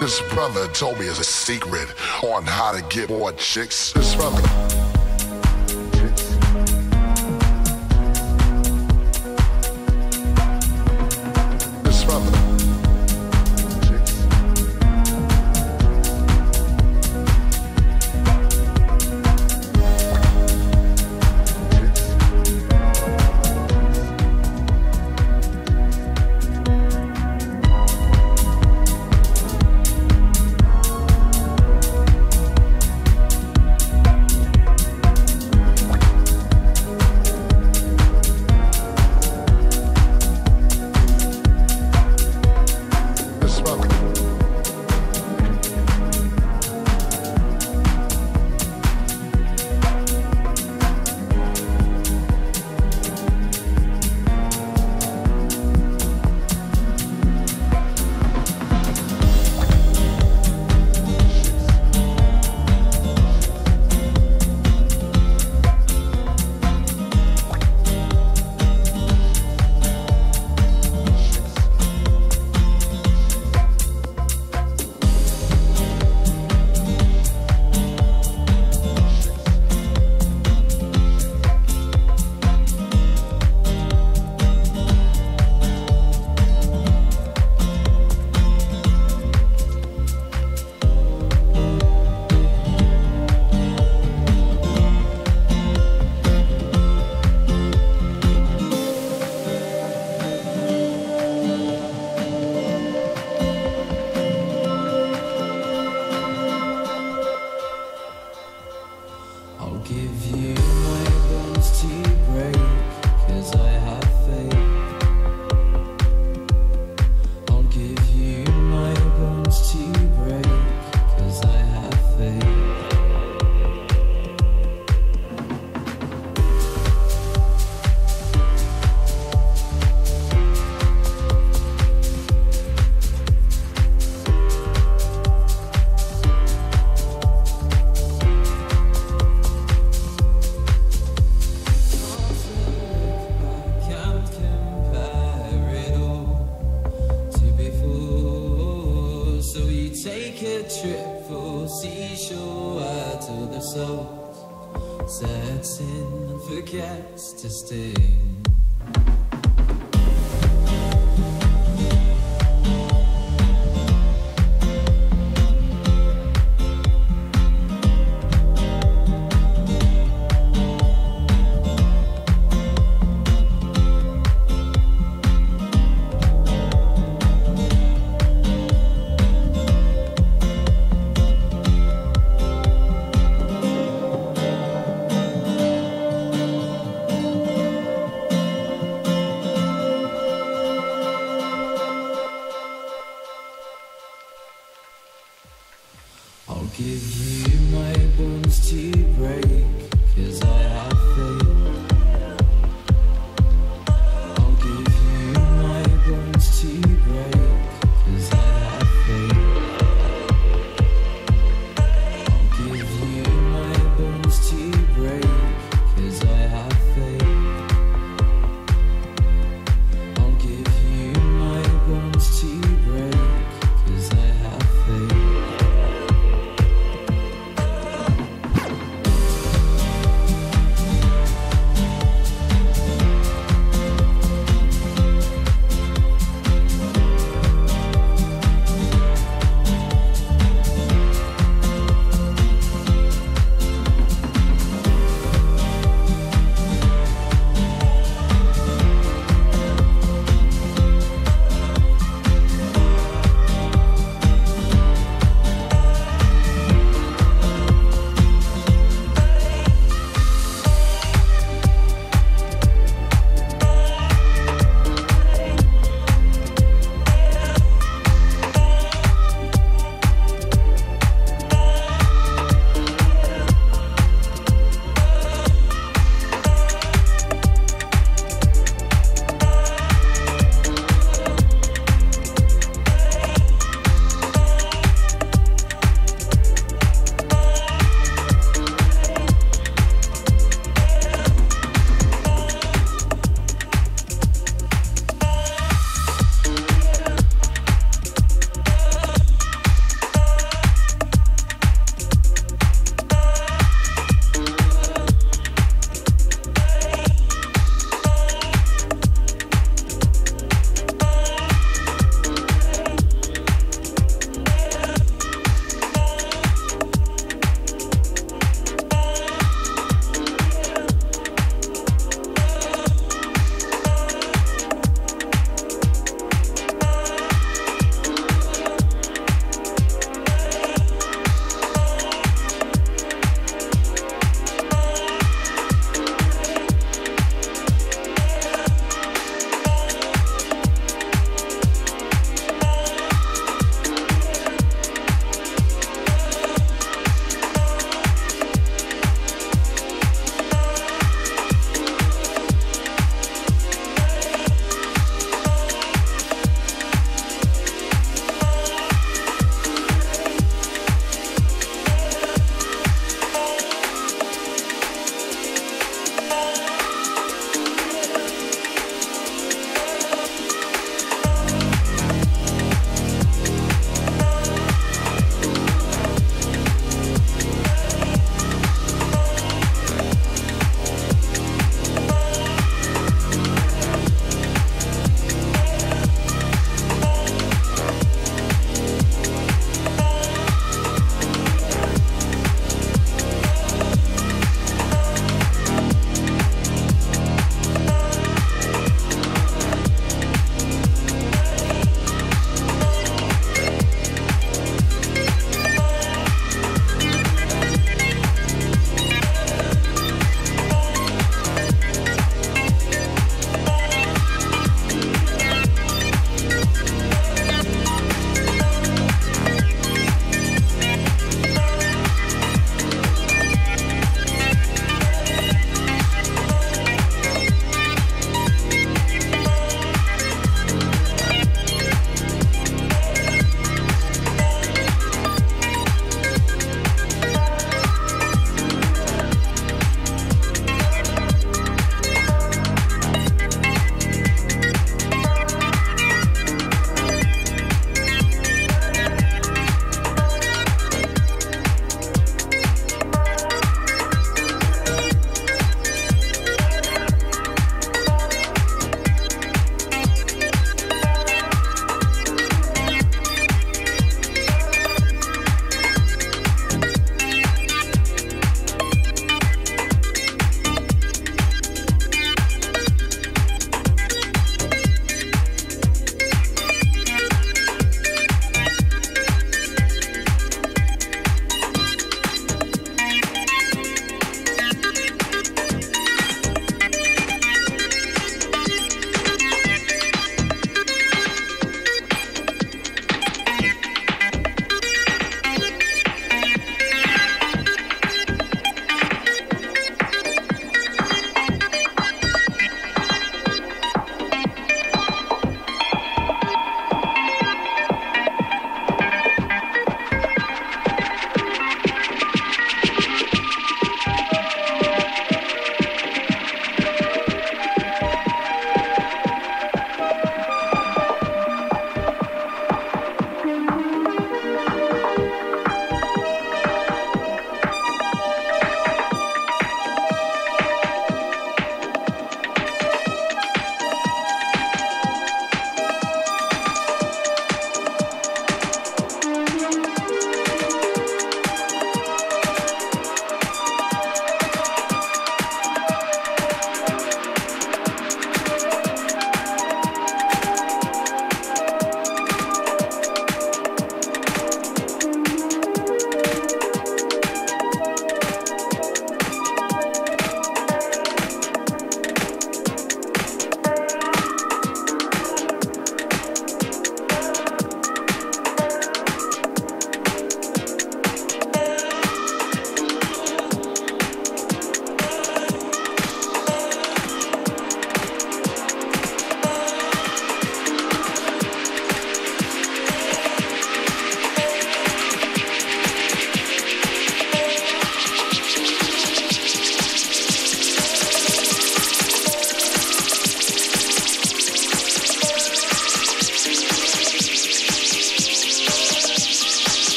This brother told me it's a secret on how to get more chicks. This brother.